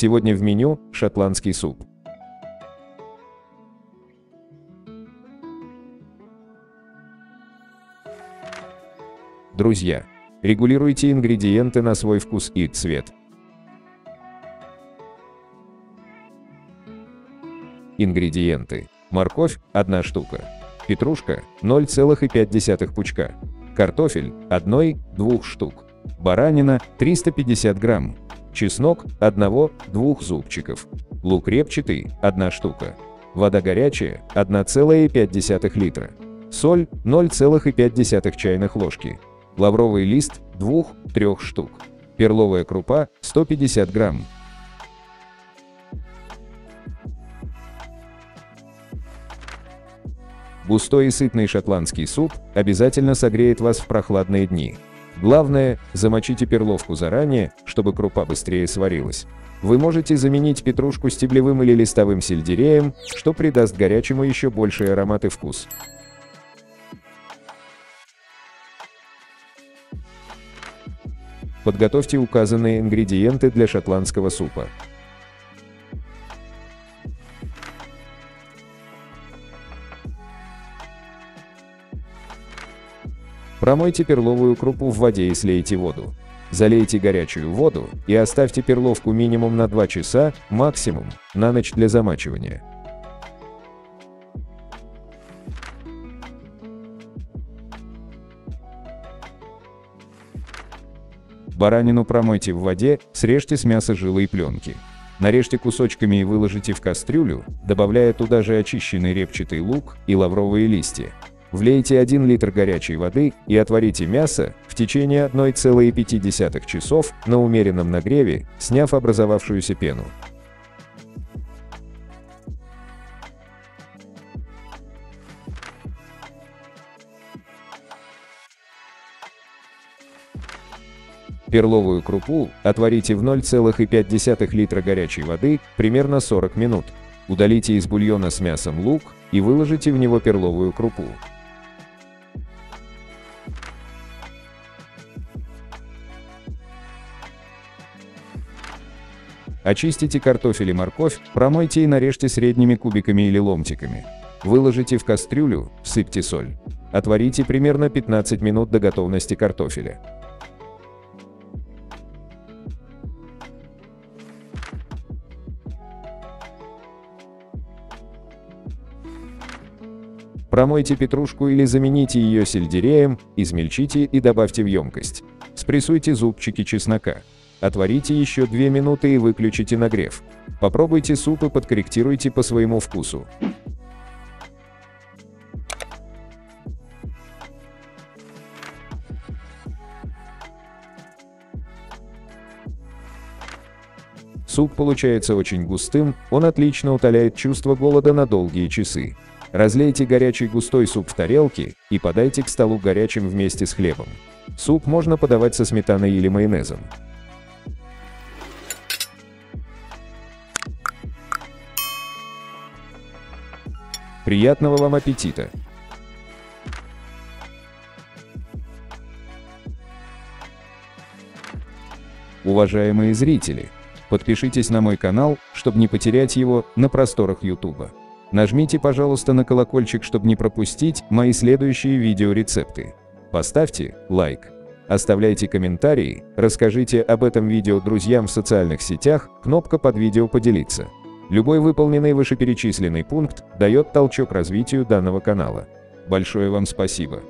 Сегодня в меню – шотландский суп. Друзья, регулируйте ингредиенты на свой вкус и цвет. Ингредиенты. Морковь – 1 штука. Петрушка – 0,5 пучка. Картофель – 1-2 штук. Баранина – 350 грамм. Чеснок – 1-2 зубчиков. Лук репчатый – 1 штука. Вода горячая – 1,5 литра. Соль – 0,5 чайных ложки. Лавровый лист – 2-3 штук. Перловая крупа – 150 грамм. Густой и сытный шотландский суп обязательно согреет вас в прохладные дни. Главное, замочите перловку заранее, чтобы крупа быстрее сварилась. Вы можете заменить петрушку стеблевым или листовым сельдереем, что придаст горячему еще больший аромат и вкус. Подготовьте указанные ингредиенты для шотландского супа. Промойте перловую крупу в воде и слейте воду. Залейте горячую воду и оставьте перловку минимум на 2 часа, максимум, на ночь для замачивания. Баранину промойте в воде, срежьте с мяса жилы и пленки. Нарежьте кусочками и выложите в кастрюлю, добавляя туда же очищенный репчатый лук и лавровые листья. Влейте 1 литр горячей воды и отварите мясо в течение 1,5 часов на умеренном нагреве, сняв образовавшуюся пену. Перловую крупу отварите в 0,5 литра горячей воды примерно 40 минут. Удалите из бульона с мясом лук и выложите в него перловую крупу. Очистите картофель и морковь, промойте и нарежьте средними кубиками или ломтиками. Выложите в кастрюлю, всыпьте соль. Отварите примерно 15 минут до готовности картофеля. Промойте петрушку или замените ее сельдереем, измельчите и добавьте в емкость. Спрессуйте зубчики чеснока. Отварите еще 2 минуты и выключите нагрев. Попробуйте суп и подкорректируйте по своему вкусу. Суп получается очень густым, он отлично утоляет чувство голода на долгие часы. Разлейте горячий густой суп в тарелке и подайте к столу горячим вместе с хлебом. Суп можно подавать со сметаной или майонезом. Приятного вам аппетита! Уважаемые зрители, подпишитесь на мой канал, чтобы не потерять его на просторах YouTube. Нажмите, пожалуйста, на колокольчик, чтобы не пропустить мои следующие видеорецепты. Поставьте лайк. Оставляйте комментарии, расскажите об этом видео друзьям в социальных сетях, кнопка под видео «Поделиться». Любой выполненный вышеперечисленный пункт дает толчок развитию данного канала. Большое вам спасибо!